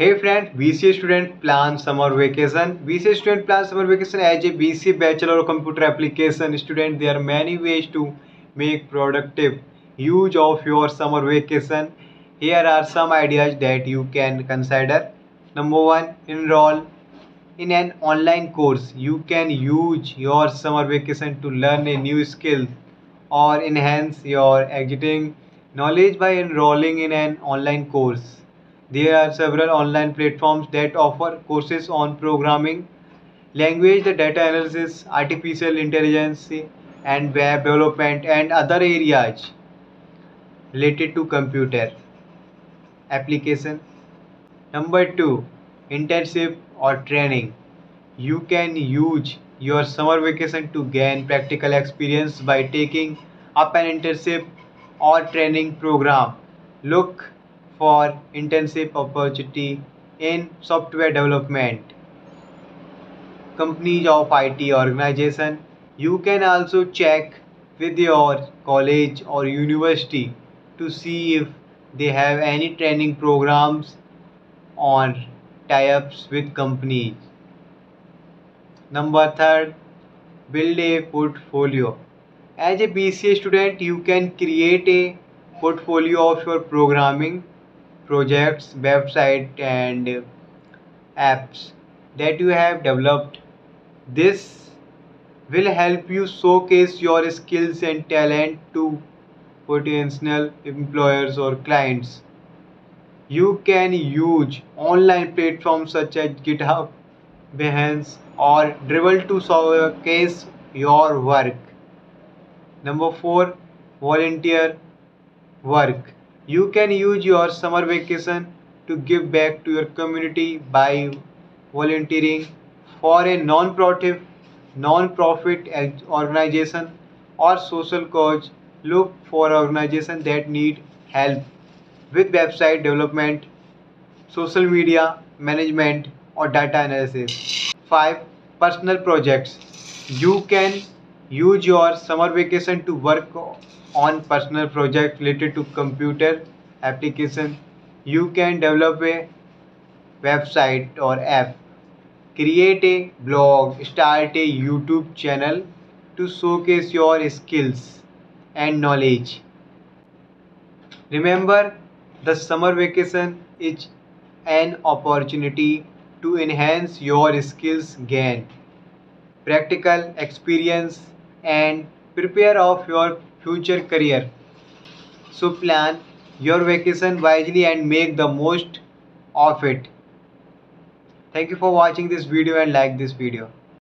Hey friend, BCA student plan summer vacation. BCA student plan summer vacation as a BCA Bachelor of Computer Application student. There are many ways to make productive use of your summer vacation. Here are some ideas that you can consider. Number one, enroll in an online course. You can use your summer vacation to learn a new skill or enhance your existing knowledge by enrolling in an online course. There are several online platforms that offer courses on programming, language, the data analysis, artificial intelligence, and web development and other areas related to computer application. Number two, internship or training. You can use your summer vacation to gain practical experience by taking up an internship or training program. Look for internship opportunity in software development. Companies of IT organization you can also check with your college or university to see if they have any training programs on tie-ups with companies. Number third build a portfolio. As a BCA student you can create a portfolio of your programming projects, website and apps that you have developed. This will help you showcase your skills and talent to potential employers or clients. You can use online platforms such as GitHub, Behance or Dribbble to showcase your work. Number 4 volunteer work you can use your summer vacation to give back to your community by volunteering for a non-profit non-profit organization or social cause. Look for organizations that need help with website development social media management or data analysis. 5 personal projects. You can use your summer vacation to work on personal project related to computer application. You can develop a website or app. Create a blog. Start a youtube channel to showcase your skills and knowledge. Remember the summer vacation is an opportunity to enhance your skills gain. Practical experience and prepare of your future career. So plan your vacation wisely and make the most of it. Thank you for watching this video and like this video.